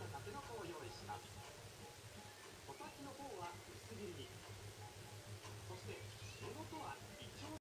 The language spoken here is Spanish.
Gracias.